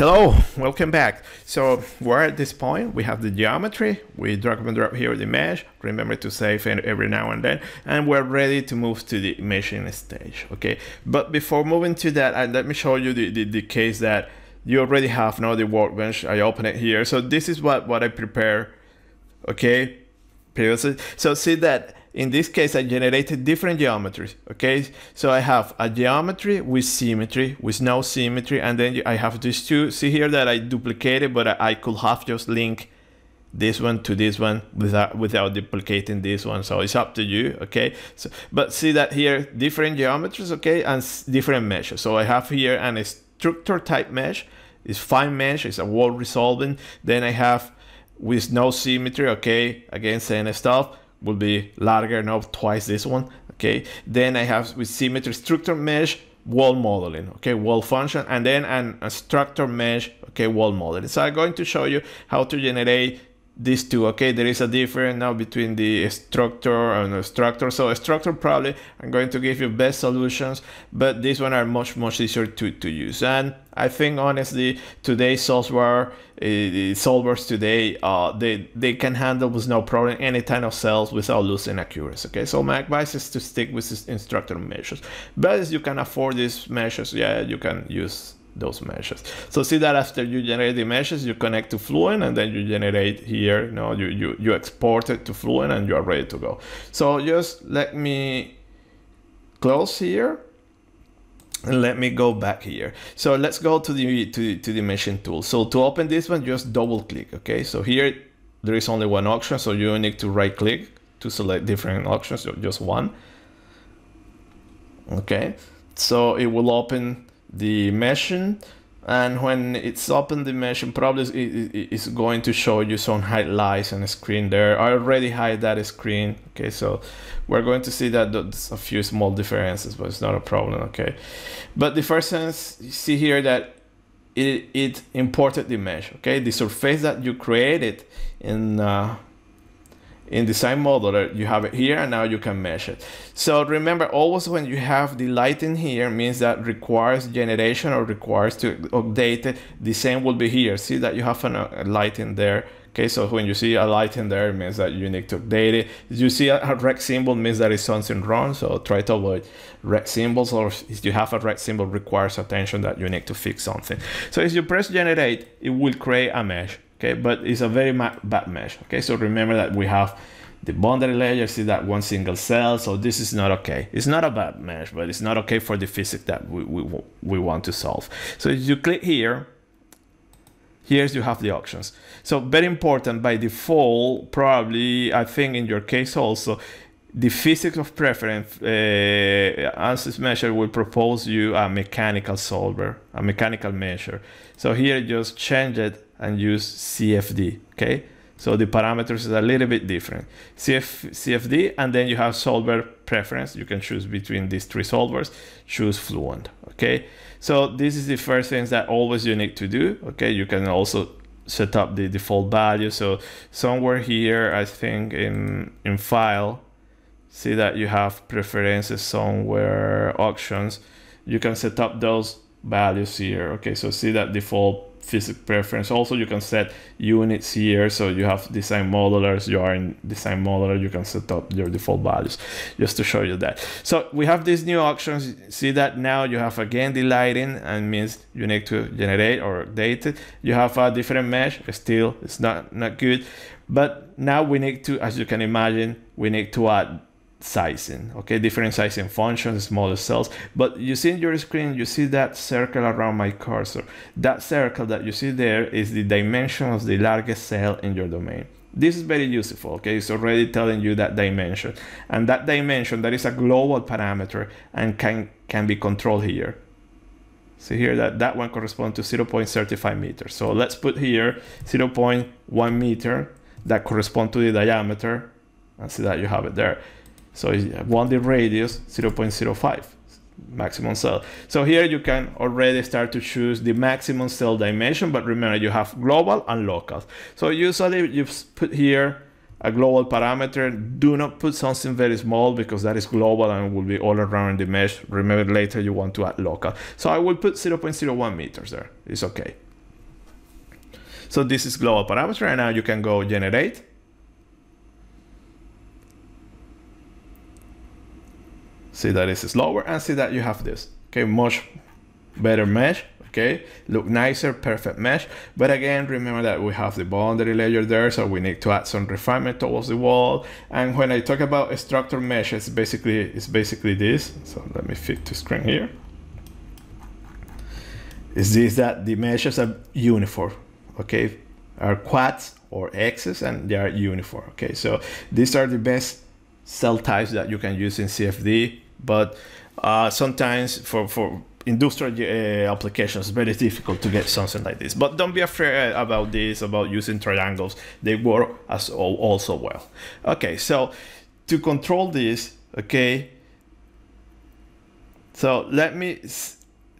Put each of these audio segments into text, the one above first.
Hello, welcome back. So we're at this point, we have the geometry, we drag and drop here the mesh, remember to save every now and then, and we're ready to move to the meshing stage, okay? But before moving to that, uh, let me show you the, the, the, case that you already have now the workbench, I open it here. So this is what, what I prepare, okay? Previously. So see that in this case, I generated different geometries, okay? So I have a geometry with symmetry, with no symmetry, and then I have these two. See here that I duplicated, but I could have just linked this one to this one without without duplicating this one. So it's up to you, okay? So, but see that here, different geometries, okay, and different meshes. So I have here an structure type mesh, it's fine mesh, it's a wall resolving. Then I have with no symmetry, okay, again, same stuff will be larger now twice this one okay? Then i have with symmetry structure mesh wall modeling okay? Wall function and then an, a structure mesh okay? Wall modeling. So i'm going to show you how to generate these two okay? There is a difference now between the structure and the structure. So a structure probably i'm going to give you best solutions but these one are much much easier to, to use. And i think honestly today's software uh, solvers today uh, they they can handle with no problem any kind of cells without losing accuracy okay? So my advice is to stick with unstructured meshes. But as you can afford these measures yeah you can use those meshes. So see that after you generate the meshes, you connect to Fluent and then you generate here, you know, you, you, you export it to Fluent and you are ready to go. So just let me close here and let me go back here. So let's go to the, to, to the meshing tool. So to open this one, just double click, okay? So here there is only one option, so you need to right click to select different options, just one. Okay, so it will open the meshing and when it's open the meshing probably it's going to show you some highlights on the screen there. I already hide that screen okay so we're going to see that there's a few small differences but it's not a problem okay. But the first sense you see here that it, it imported the mesh okay? The surface that you created in uh, in design modeler you have it here and now you can mesh it. So remember always when you have the lighting here means that requires generation or requires to update it the same will be here. See that you have an, uh, a lighting there? Okay so when you see a lighting there means that you need to update it. You see a, a red symbol means that is something wrong so try to avoid red symbols or if you have a red symbol requires attention that you need to fix something. So if you press generate it will create a mesh okay but it's a very bad mesh okay so remember that we have the boundary layer see that one single cell so this is not okay. It's not a bad mesh but it's not okay for the physics that we, we, we want to solve. So if you click here here's you have the options. So very important by default probably i think in your case also the physics of preference uh, ANSYS Mesher will propose you a mechanical solver a mechanical measure. So here just change it and use CFD, okay? So the parameters is a little bit different. CF, CFD, and then you have solver preference. You can choose between these three solvers, choose Fluent, okay? So this is the first things that always you need to do, okay? You can also set up the default value. So somewhere here, I think in, in file, see that you have preferences somewhere, options. You can set up those values here. Okay, so see that default physics preference. Also, you can set units here. So you have design modelers, you are in design modeler, you can set up your default values just to show you that. So we have these new options. See that now you have again the lighting and means you need to generate or date it. You have a different mesh, still it's not, not good. But now we need to, as you can imagine, we need to add sizing okay? Different sizing functions smaller cells. But you see in your screen you see that circle around my cursor. That circle that you see there is the dimension of the largest cell in your domain. This is very useful okay? It's already telling you that dimension. And that dimension that is a global parameter and can can be controlled here. See here that that one corresponds to 0.35 meters. So let's put here 0.1 meter that correspond to the diameter. And see that you have it there so one the radius 0.05 maximum cell. So here you can already start to choose the maximum cell dimension, but remember you have global and local. So usually you put here a global parameter. Do not put something very small because that is global and will be all around the mesh. Remember later you want to add local. So I will put 0.01 meters there. It's okay. So this is global parameter and now you can go generate. See that it's slower and see that you have this. Okay, much better mesh okay? Look nicer perfect mesh. But again remember that we have the boundary layer there so we need to add some refinement towards the wall. And when i talk about structure mesh it's basically it's basically this. So let me fit to screen here. Is this that the meshes are uniform okay? Are quads or hexes and they are uniform okay? So these are the best cell types that you can use in cfd but uh, sometimes for for industrial uh, applications very difficult to get something like this. But don't be afraid about this about using triangles. They work as also well. Okay so to control this okay so let me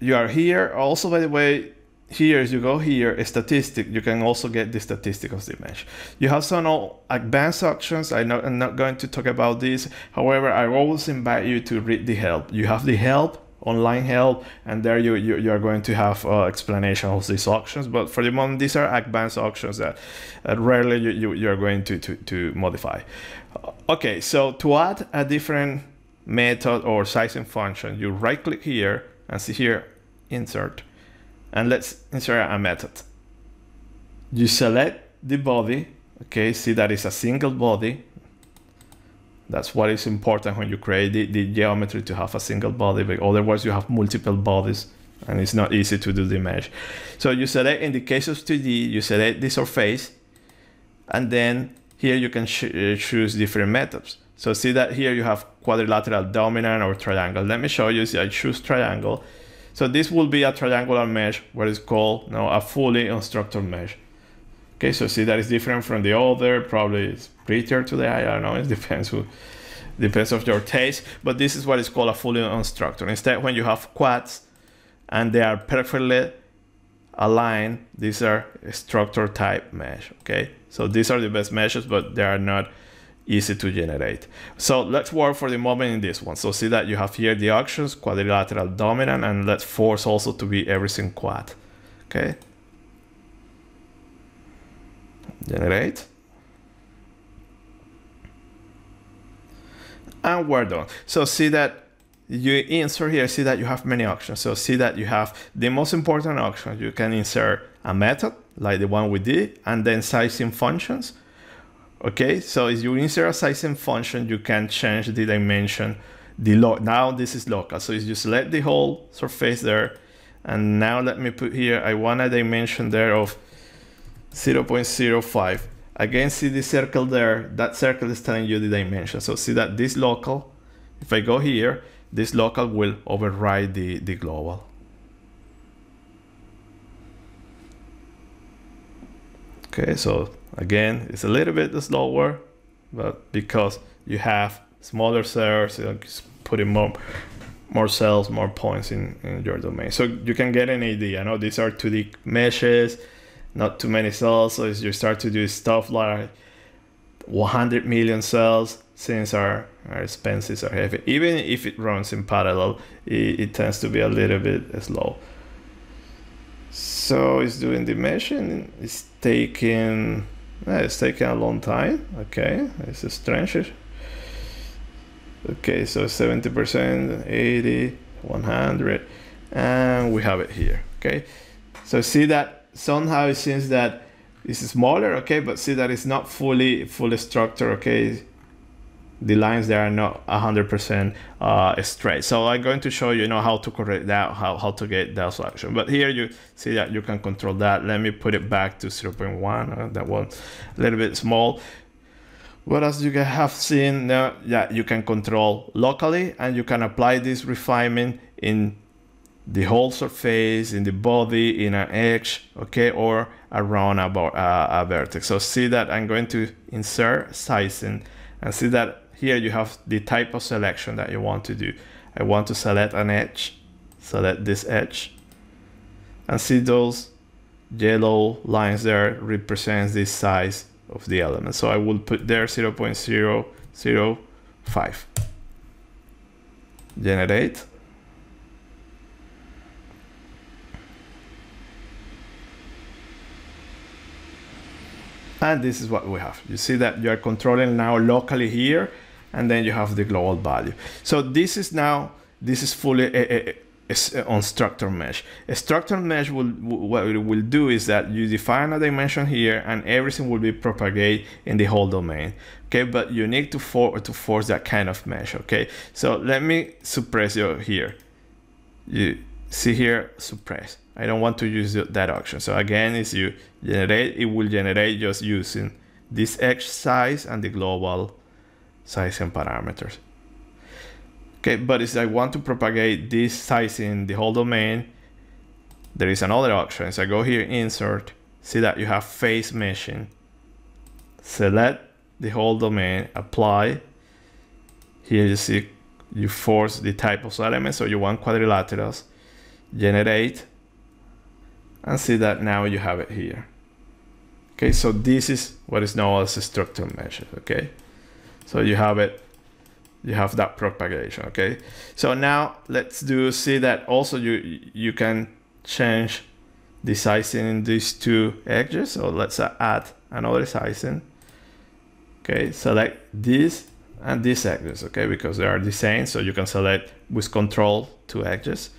you are here. Also by the way here as you go here a statistic. You can also get the statistic of the mesh you have some advanced options. I know, i'm not going to talk about this. However i always invite you to read the help. You have the help online help and there you, you, you are going to have uh, explanation of these options. But for the moment these are advanced options that rarely you, you, you are going to, to, to modify. Uh, okay so to add a different method or sizing function you right click here and see here insert and let's insert a method you select the body okay see that is a single body that's what is important when you create the, the geometry to have a single body, but otherwise you have multiple bodies and it's not easy to do the mesh. So you select, in the case of 2D, you select the surface, and then here you can uh, choose different methods. So see that here you have quadrilateral dominant or triangle. Let me show you, see I choose triangle. So this will be a triangular mesh, what is called now a fully unstructured mesh. Okay, so see that is different from the other, probably it's prettier today, I don't know, it depends who, depends of your taste, but this is what is called a fully unstructured. Instead, when you have quads and they are perfectly aligned, these are structure type mesh, okay? So these are the best meshes, but they are not easy to generate. So let's work for the moment in this one. So see that you have here the options, quadrilateral dominant, and let's force also to be everything quad, okay? generate and we're done so see that you insert here see that you have many options so see that you have the most important option you can insert a method like the one we did and then sizing functions okay so if you insert a sizing function you can change the dimension the now this is local so if you select the whole surface there and now let me put here i want a dimension there of 0.05. Again, see the circle there, that circle is telling you the dimension. So see that this local, if I go here, this local will override the, the global. Okay, so again, it's a little bit slower, but because you have smaller cells, you putting more more cells, more points in, in your domain. So you can get an idea. I know these are 2D meshes not too many cells. So as you start to do stuff like 100 million cells, since our, our expenses are heavy, even if it runs in parallel, it, it tends to be a little bit slow. So it's doing the meshing. It's taking it's taking a long time. Okay, it's a strange. Okay, so 70%, 80, 100, and we have it here. Okay, so see that somehow it seems that it's smaller, okay, but see that it's not fully fully structured, okay. The lines there are not 100% uh, straight. So I'm going to show you, know, how to correct that, how, how to get that selection. But here you see that you can control that. Let me put it back to 0.1. Uh, that one a little bit small. What else you have seen now? Yeah, you can control locally and you can apply this refinement in the whole surface, in the body, in an edge, okay, or around a, uh, a vertex. So see that I'm going to insert sizing and see that here you have the type of selection that you want to do. I want to select an edge, select this edge, and see those yellow lines there represents this size of the element. So I will put there 0 0.005. Generate. And this is what we have. You see that you are controlling now locally here, and then you have the global value. So this is now, this is fully a, a, a, on structure mesh. A structure mesh will, what it will do is that you define a dimension here and everything will be propagated in the whole domain. Okay, but you need to, for, to force that kind of mesh, okay? So let me suppress you here. You see here, suppress. I don't want to use that option. So again, is you generate, it will generate just using this edge size and the global sizing parameters. Okay, but if I want to propagate this size in the whole domain, there is another option. So I go here, insert, see that you have face meshing. Select the whole domain, apply. Here you see you force the type of element, so you want quadrilaterals, generate, and see that now you have it here. Okay, so this is what is known as a structure mesh, okay? So you have it, you have that propagation, okay? So now let's do, see that also you, you can change the sizing in these two edges. So let's add another sizing. Okay, select this and these edges, okay? Because they are the same, so you can select with control two edges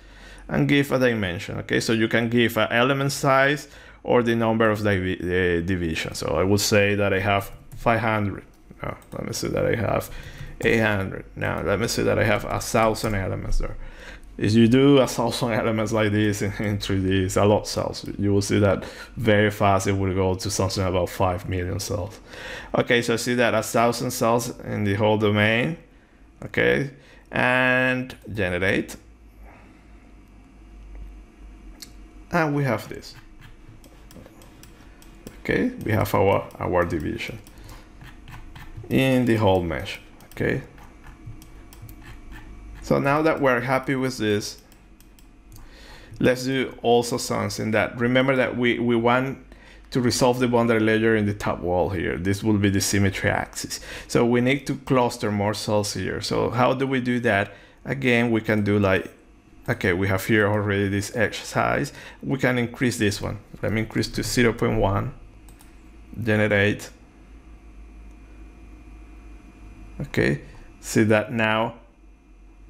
and give a dimension. Okay, so you can give an element size or the number of divi uh, division. So I would say that I have 500. No, let me see that I have 800. Now let me see that I have a thousand elements there. If you do a thousand elements like this in, in 3D, it's a lot of cells. You will see that very fast it will go to something about 5 million cells. Okay, so I see that a thousand cells in the whole domain. Okay, and generate. and we have this okay we have our our division in the whole mesh okay? So now that we're happy with this let's do also something that remember that we we want to resolve the boundary layer in the top wall here. This will be the symmetry axis. So we need to cluster more cells here. So how do we do that? Again we can do like okay we have here already this edge size. We can increase this one. Let me increase to 0 0.1 generate okay see that now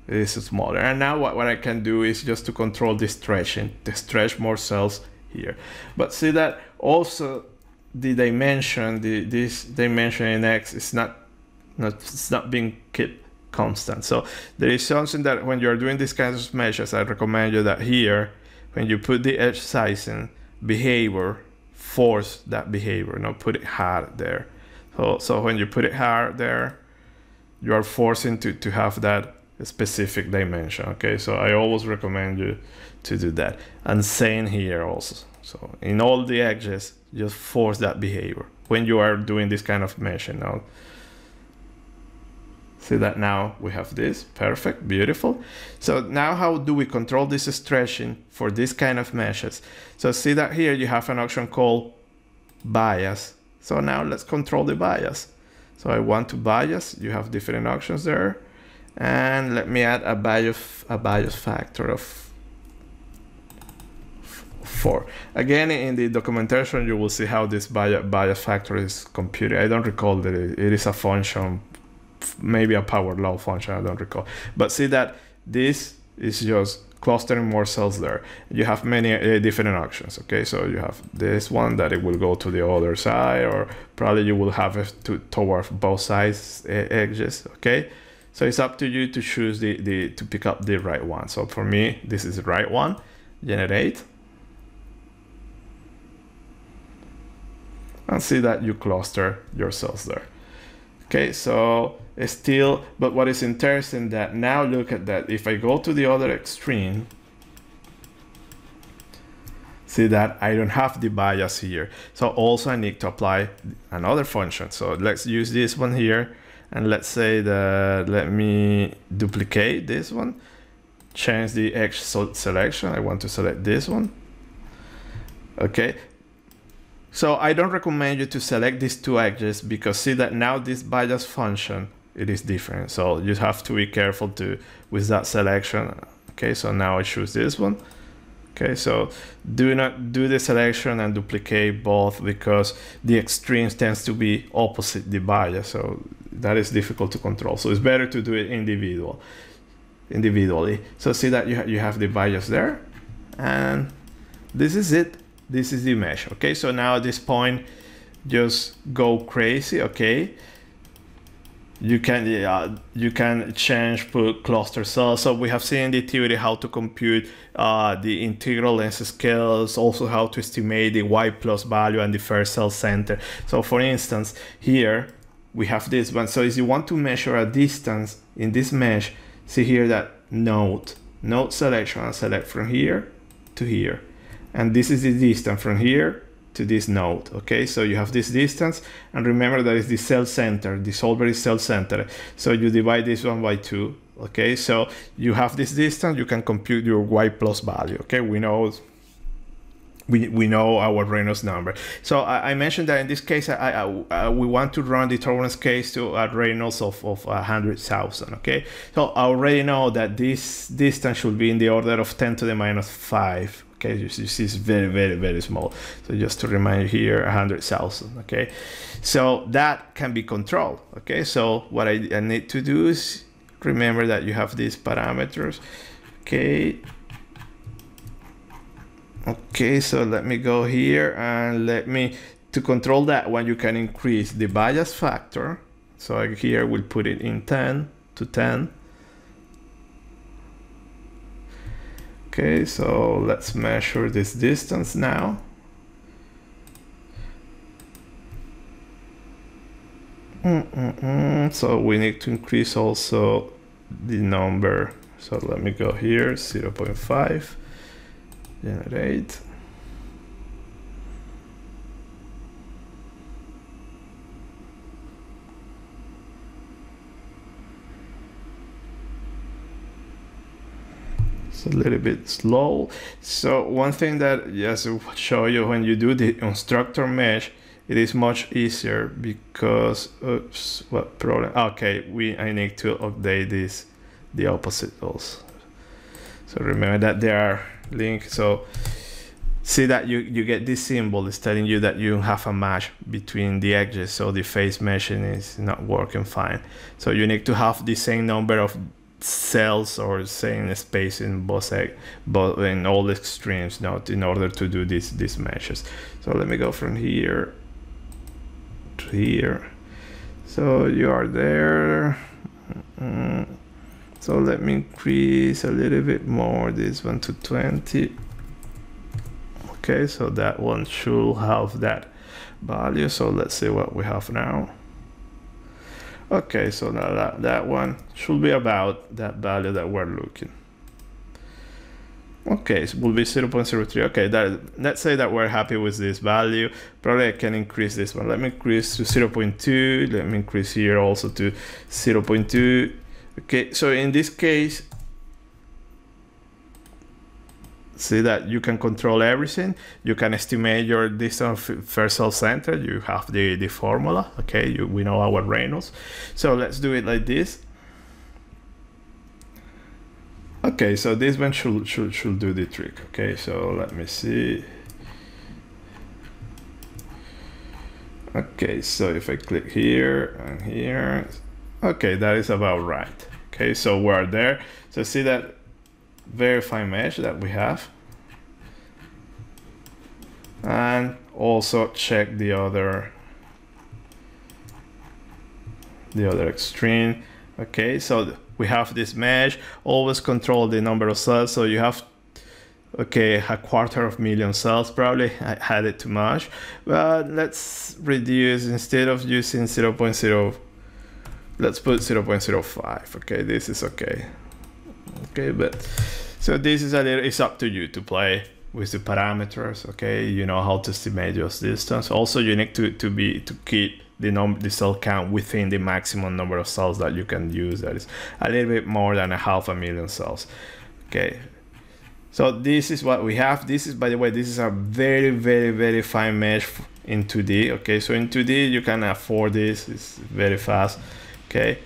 it is smaller and now what, what I can do is just to control the stretching to stretch more cells here but see that also the dimension the this dimension in X is not not it's not being kept constant. So there is something that when you're doing these kinds of measures, I recommend you that here, when you put the edge sizing behavior, force that behavior, not put it hard there. So, so when you put it hard there, you are forcing to, to have that specific dimension. Okay, so I always recommend you to do that. And same here also. So in all the edges, just force that behavior when you are doing this kind of meshing. Now, See that now we have this, perfect, beautiful. So now how do we control this stretching for this kind of meshes? So see that here you have an option called bias. So now let's control the bias. So I want to bias, you have different options there. And let me add a bias, a bias factor of four. Again, in the documentation, you will see how this bias, bias factor is computed. I don't recall that it is a function maybe a power law function, I don't recall. But see that this is just clustering more cells there. You have many uh, different options, okay? So you have this one that it will go to the other side, or probably you will have it to, toward both sides uh, edges, okay? So it's up to you to choose the, the to pick up the right one. So for me, this is the right one. Generate. And see that you cluster your cells there. Okay, so still, but what is interesting that now look at that. If I go to the other extreme, see that I don't have the bias here. So also I need to apply another function. So let's use this one here. And let's say that, let me duplicate this one, change the X selection. I want to select this one. Okay. So I don't recommend you to select these two edges because see that now this bias function, it is different. So you have to be careful to with that selection. Okay, so now I choose this one. Okay, so do not do the selection and duplicate both because the extremes tends to be opposite the bias. So that is difficult to control. So it's better to do it individual, individually. So see that you, ha you have the bias there and this is it. This is the mesh. Okay, so now at this point, just go crazy. Okay, you can yeah, you can change put cluster cells so we have seen the theory how to compute uh, the integral length scales also how to estimate the y plus value and the first cell center so for instance here we have this one so if you want to measure a distance in this mesh see here that node node selection and select from here to here and this is the distance from here to this node okay so you have this distance and remember that is the cell center the solver is cell center so you divide this one by two okay so you have this distance you can compute your y plus value okay we know we, we know our Reynolds number. So I, I mentioned that in this case, I, I, we want to run the turbulence case to a Reynolds of, of 100,000, okay? So I already know that this distance should be in the order of 10 to the minus 5, okay? You see it's very very very small. So just to remind you here 100,000 okay? So that can be controlled okay? So what I, I need to do is remember that you have these parameters okay? Okay so let me go here and let me to control that one you can increase the bias factor. So here we'll put it in 10 to 10 Okay, so let's measure this distance now. Mm -mm -mm. So we need to increase also the number. So let me go here, 0 0.5, generate. A little bit slow. So one thing that just show you when you do the instructor mesh, it is much easier because oops, what problem? Okay, we I need to update this the opposite also. So remember that they are linked. So see that you, you get this symbol is telling you that you have a match between the edges so the face meshing is not working fine so you need to have the same number of cells or same space in both but in all extremes not in order to do these these meshes. So let me go from here to here. So you are there. Mm, so let me increase a little bit more this one to 20 okay so that one should have that value. So let's see what we have now Okay, so now that, that one should be about that value that we're looking. Okay, so will be 0.03. Okay, that, let's say that we're happy with this value. Probably I can increase this one. Let me increase to 0.2. Let me increase here also to 0.2. Okay, so in this case, see that you can control everything. You can estimate your distance first cell center. You have the, the formula, okay? You, we know our Reynolds. So let's do it like this. Okay, so this one should, should, should do the trick. Okay, so let me see. Okay, so if I click here and here, okay, that is about right. Okay, so we're there. So see that verify mesh that we have. And also check the other the other extreme. Okay so we have this mesh always control the number of cells so you have okay a quarter of million cells probably I had it too much. But let's reduce instead of using 0 0.0 let's put 0 0.05 okay this is okay okay but so this is a little it's up to you to play with the parameters okay you know how to estimate your distance also you need to to be to keep the number the cell count within the maximum number of cells that you can use that is a little bit more than a half a million cells okay so this is what we have this is by the way this is a very very very fine mesh in 2D. Okay, so in 2D you can afford this. It's very fast. Okay,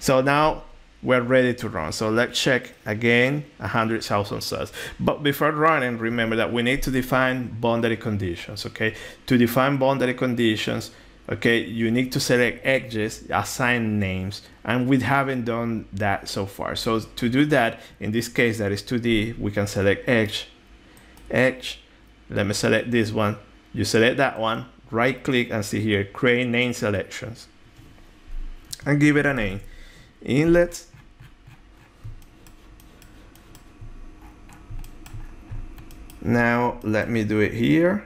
so now we're ready to run. So let's check again 100,000 cells. But before running, remember that we need to define boundary conditions. Okay, to define boundary conditions, okay, you need to select edges, assign names, and we haven't done that so far. So to do that, in this case that is 2D, we can select edge, edge. Let me select this one. You select that one, right click and see here, create name selections and give it a name. Inlet Now let me do it here.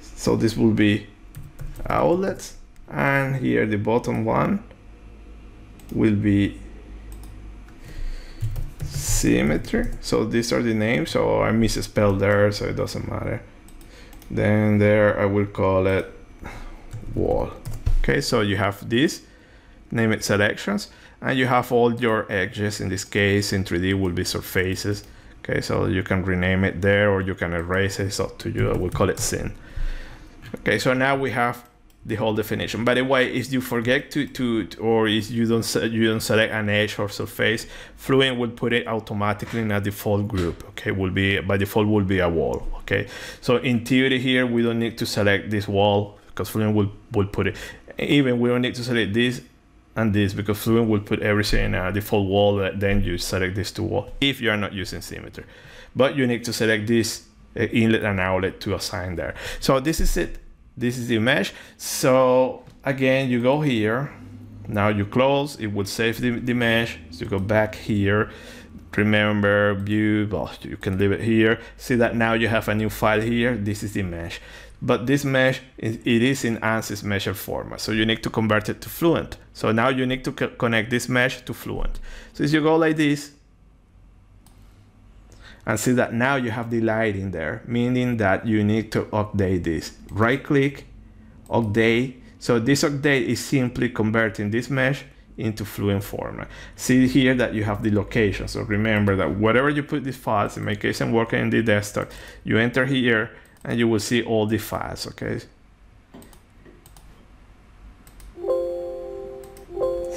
So this will be outlet and here the bottom one will be symmetry. So these are the names. So I misspelled there, so it doesn't matter. Then there I will call it wall. Okay, so you have this, name it selections, and you have all your edges. In this case, in 3D will be surfaces. Okay, so you can rename it there or you can erase it. It's up to you. I will call it sin. Okay, so now we have the whole definition. By the way, if you forget to, to or if you don't you don't select an edge or surface, Fluent will put it automatically in a default group. Okay, will be by default will be a wall. Okay, so in theory here we don't need to select this wall because Fluent will will put it. Even we don't need to select this and this because Fluent will put everything in a default wall then you select this two wall if you are not using symmetry. But you need to select this uh, inlet and outlet to assign there. So this is it. This is the mesh. So again, you go here. Now you close, it will save the, the mesh. So you go back here. Remember view, well, you can leave it here. See that now you have a new file here. This is the mesh but this mesh it is in ANSYS Mesher format. So you need to convert it to fluent. So now you need to co connect this mesh to fluent. So as you go like this and see that now you have the light in there meaning that you need to update this. Right click update. So this update is simply converting this mesh into fluent format. See here that you have the location. So remember that whatever you put these files in my case i'm working in the desktop you enter here and you will see all the files okay?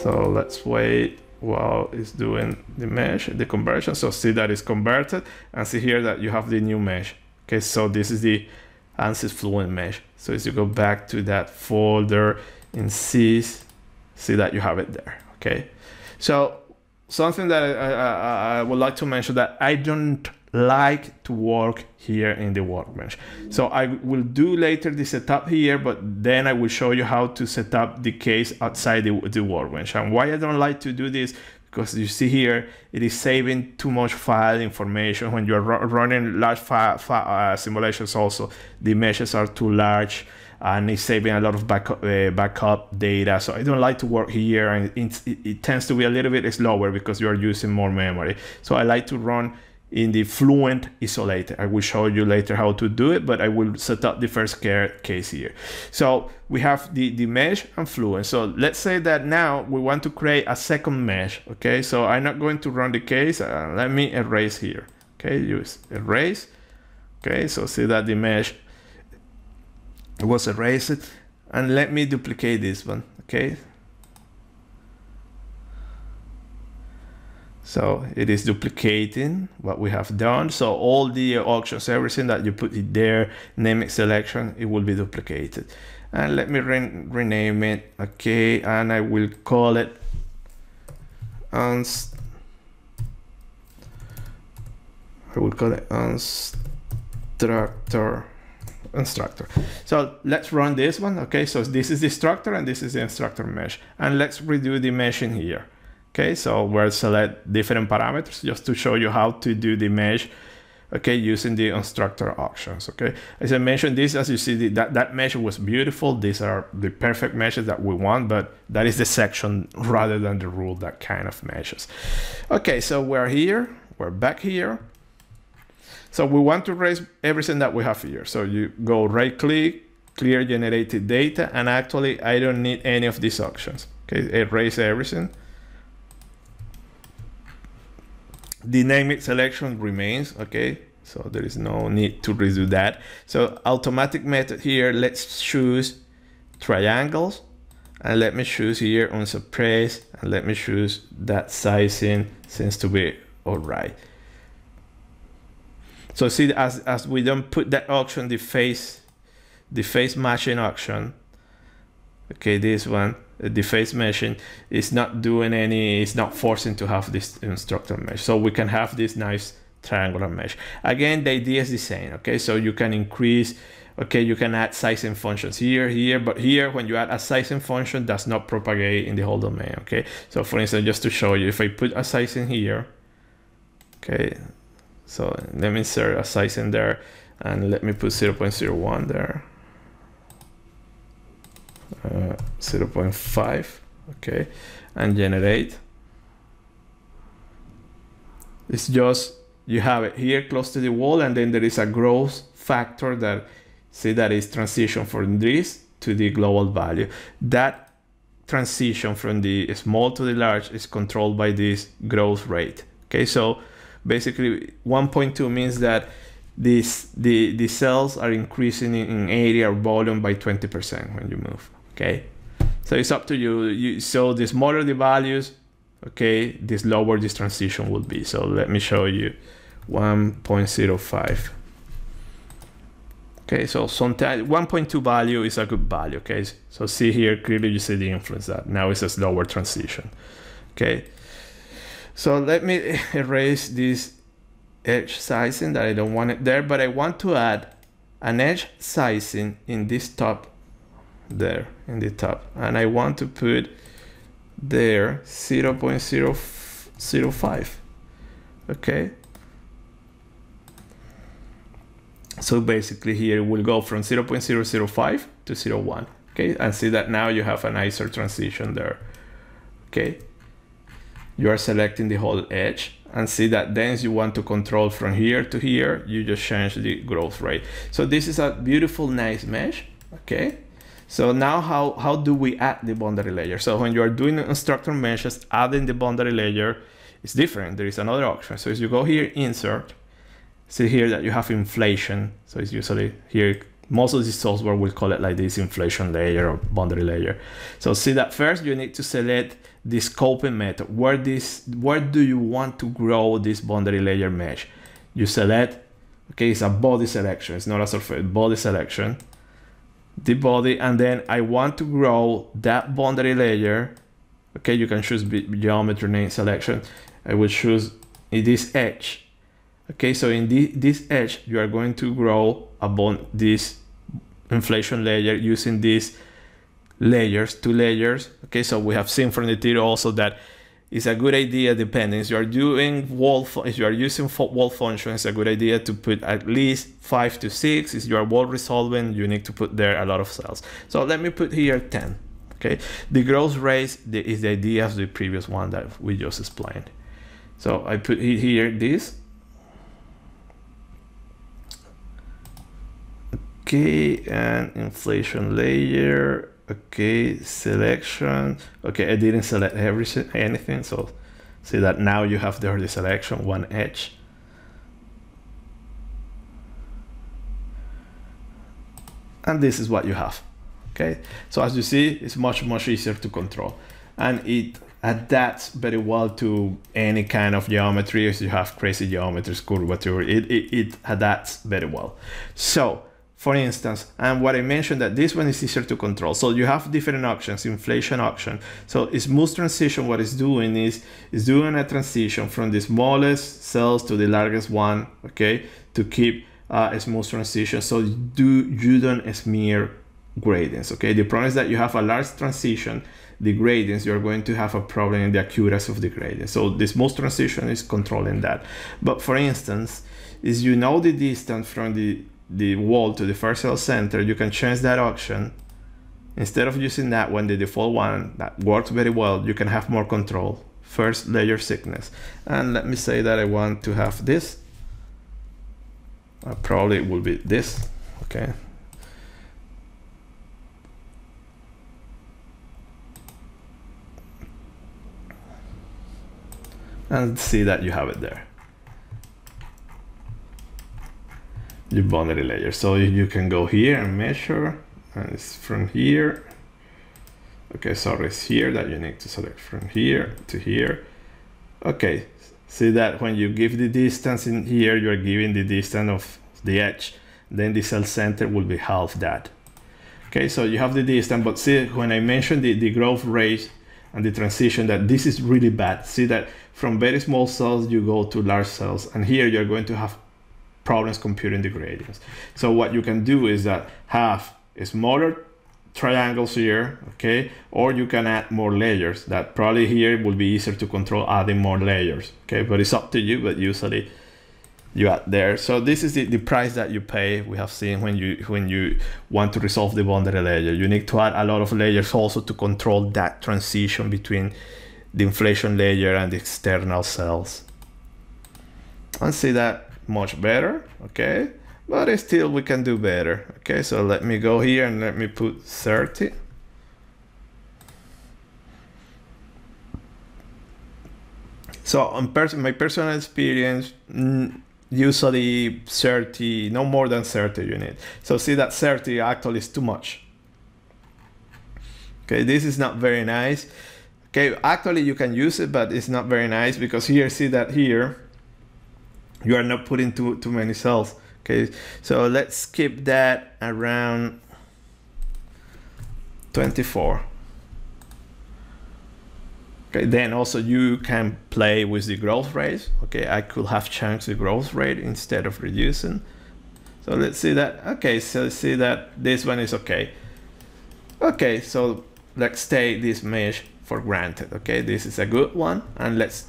So let's wait while it's doing the mesh the conversion. So see that it's converted and see here that you have the new mesh okay? So this is the ANSYS fluent mesh. So as you go back to that folder in Sys see that you have it there okay? So something that I, I, I would like to mention that I don't like to work here in the workbench. So I will do later the setup here, but then I will show you how to set up the case outside the, the workbench. And why I don't like to do this, because you see here, it is saving too much file information. When you're running large file, file uh, simulations also, the meshes are too large and it's saving a lot of backup, uh, backup data. So I don't like to work here and it, it, it tends to be a little bit slower because you are using more memory. So I like to run in the fluent isolator. I will show you later how to do it, but I will set up the first case here. So we have the, the mesh and fluent. So let's say that now we want to create a second mesh. Okay, so I'm not going to run the case. Uh, let me erase here. Okay, use erase. Okay, so see that the mesh was erased. And let me duplicate this one. Okay, So it is duplicating what we have done. So all the auctions, everything that you put it there, name it selection, it will be duplicated. And let me re rename it. Okay, and I will call it I will call it instructor instructor. So let's run this one. Okay, so this is the instructor and this is the instructor mesh. And let's redo the mesh in here. Okay, so we'll select different parameters just to show you how to do the mesh okay using the unstructured options okay? As i mentioned this as you see the, that that mesh was beautiful. These are the perfect meshes that we want but that is the section rather than the rule that kind of meshes. Okay so we're here. We're back here. So we want to erase everything that we have here. So you go right click clear generated data and actually i don't need any of these options okay? Erase everything the name selection remains okay So there is no need to redo that. So automatic method here, let's choose triangles and let me choose here on suppress and let me choose that sizing seems to be all right. So see, as, as we don't put that option, the face, the face meshing option, okay, this one, the face meshing is not doing any, it's not forcing to have this instructor mesh. So we can have this nice triangular mesh. Again, the idea is the same, okay? So you can increase, okay, you can add sizing functions here, here, but here, when you add a sizing function, does not propagate in the whole domain, okay? So for instance, just to show you, if I put a sizing here, okay, so let me insert a sizing there, and let me put 0.01 there. Uh, 0.5 okay and generate. It's just you have it here close to the wall and then there is a growth factor that see that is transition from this to the global value. That transition from the small to the large is controlled by this growth rate okay? So basically 1.2 means that this the the cells are increasing in area or volume by 20% when you move okay? So it's up to you, you so the smaller the values okay this lower this transition will be. So let me show you 1.05 okay so sometimes 1.2 value is a good value okay? So see here clearly you see the influence that now it's a slower transition okay? So let me erase this edge sizing that I don't want it there but I want to add an edge sizing in this top there in the top. And I want to put there 0 0.005 okay? So basically here we'll go from 0 0.005 to 0.1 okay? And see that now you have a nicer transition there. Okay? You are selecting the whole edge. And see that then you want to control from here to here. You just change the growth rate. So this is a beautiful nice mesh. Okay so now how, how do we add the boundary layer? So when you are doing an unstructured meshes, adding the boundary layer is different. There is another option. So as you go here, insert, see here that you have inflation. So it's usually here, most of the software will call it like this inflation layer or boundary layer. So see that first you need to select the scoping method. Where this, where do you want to grow this boundary layer mesh? You select, okay, it's a body selection. It's not a surface, body selection the body and then I want to grow that boundary layer. Okay you can choose geometry name selection. I will choose this edge. Okay so in the, this edge you are going to grow upon this inflation layer using these layers two layers. Okay so we have seen from the tutorial also that it's a good idea depending. If you are doing wall if you are using wall function it's a good idea to put at least five to six. If you are wall resolving you need to put there a lot of cells. So let me put here 10 okay? The growth rate is the idea of the previous one that we just explained. So i put here this. Okay and inflation layer okay selection. Okay i didn't select everything anything so see that now you have the selection one edge and this is what you have okay? So as you see it's much much easier to control. And it adapts very well to any kind of geometry. If you have crazy geometries curvature it, it, it adapts very well. So for instance, and what I mentioned that this one is easier to control. So you have different options, inflation option. So its smooth transition, what it's doing is, is doing a transition from the smallest cells to the largest one, okay, to keep uh, a smooth transition. So do you don't smear gradients, okay? The problem is that you have a large transition, the gradients, you're going to have a problem in the accuracy of the gradient. So this smooth transition is controlling that. But for instance, is you know the distance from the the wall to the first cell center, you can change that option. Instead of using that one, the default one that works very well, you can have more control. First layer thickness. And let me say that I want to have this. Uh, probably it will be this, okay? And see that you have it there. Your boundary layer. So you can go here and measure, and it's from here. Okay, sorry, it's here that you need to select from here to here. Okay, see that when you give the distance in here, you're giving the distance of the edge, then the cell center will be half that. Okay, so you have the distance, but see when I mentioned the, the growth rate and the transition that this is really bad. See that from very small cells you go to large cells and here you're going to have problems computing the gradients. So what you can do is that have smaller triangles here, okay? Or you can add more layers that probably here will be easier to control adding more layers, okay? But it's up to you, but usually you add there. So this is the, the price that you pay. We have seen when you when you want to resolve the boundary layer. You need to add a lot of layers also to control that transition between the inflation layer and the external cells. And see that much better, okay? But still we can do better, okay? So let me go here and let me put 30. So on pers my personal experience, usually 30, no more than 30 you need. So see that 30 actually is too much. Okay, this is not very nice. Okay, actually you can use it, but it's not very nice because here, see that here, you are not putting too, too many cells. Okay, so let's skip that around 24. Okay, then also you can play with the growth rate. Okay, I could have changed the growth rate instead of reducing. So let's see that. Okay, so see that this one is okay. Okay, so let's take this mesh for granted. Okay, this is a good one, and let's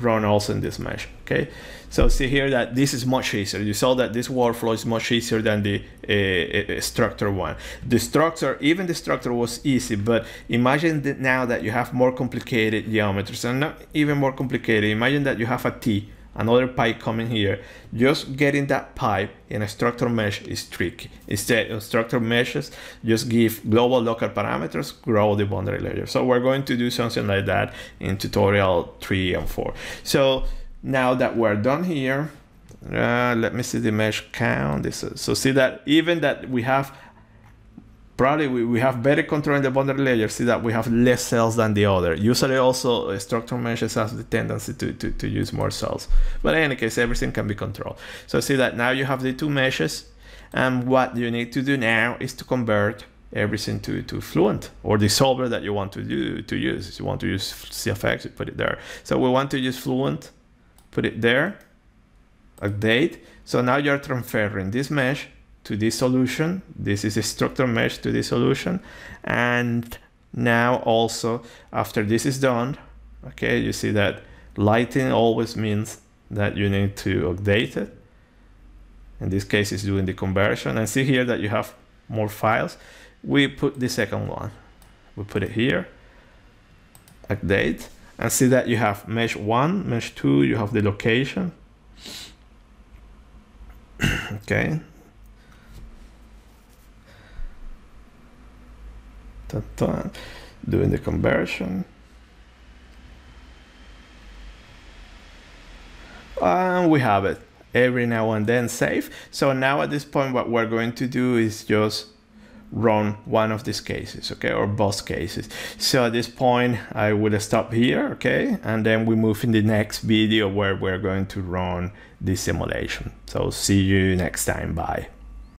run also in this mesh. Okay, so see here that this is much easier. You saw that this workflow is much easier than the uh, uh, structure one. The structure, even the structure was easy, but imagine that now that you have more complicated geometries and not even more complicated. Imagine that you have a T another pipe coming here. Just getting that pipe in a structure mesh is tricky. Instead of structure meshes, just give global local parameters, grow the boundary layer. So we're going to do something like that in tutorial three and four. So now that we're done here, uh, let me see the mesh count. This is, so see that even that we have probably we, we have better control in the boundary layer, see that we have less cells than the other. Usually also uh, structural meshes has the tendency to, to, to use more cells. But in any case, everything can be controlled. So see that now you have the two meshes and what you need to do now is to convert everything to, to Fluent or the solver that you want to do to use. If you want to use CFX, you put it there. So we want to use Fluent, put it there, update. So now you're transferring this mesh to this solution. This is a structure mesh to this solution. And now also after this is done, okay, you see that lighting always means that you need to update it. In this case, it's doing the conversion. And see here that you have more files. We put the second one. We put it here, update, and see that you have mesh one, mesh two, you have the location. okay, doing the conversion. And we have it every now and then save. So now at this point, what we're going to do is just run one of these cases, okay, or both cases. So at this point, I will stop here, okay, and then we move in the next video where we're going to run this simulation. So see you next time, bye.